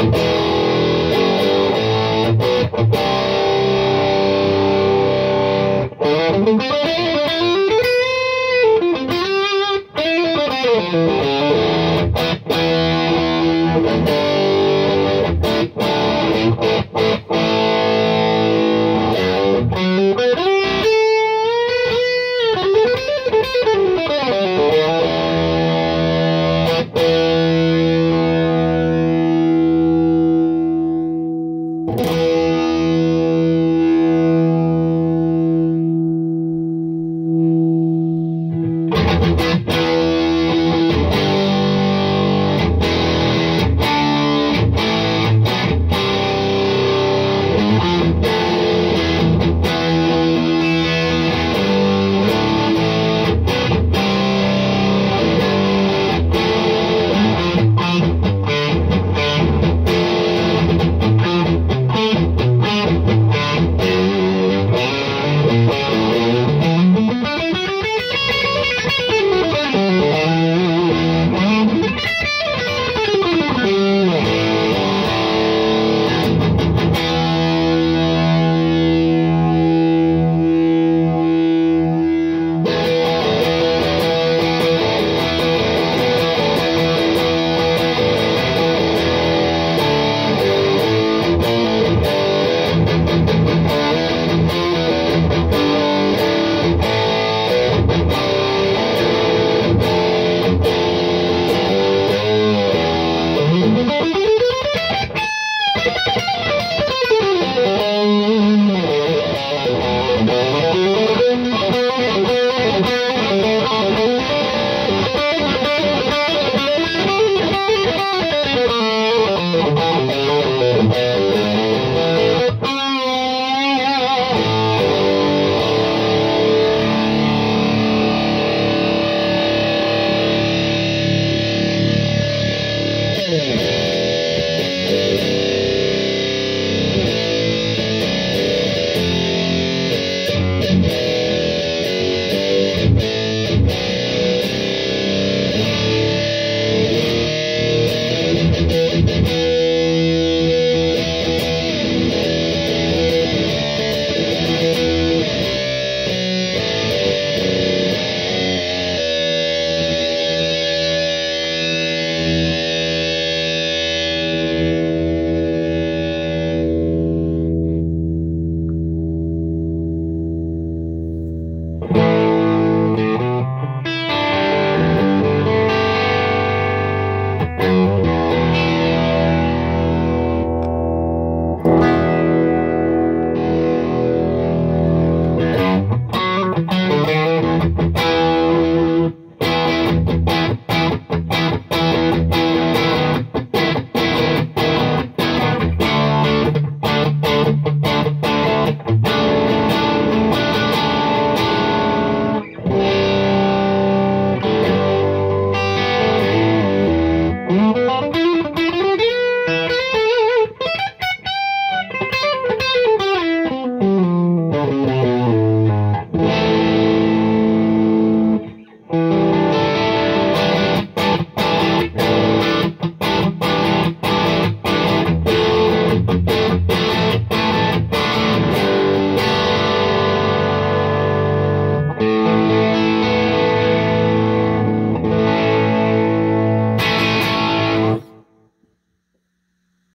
Thank you. Música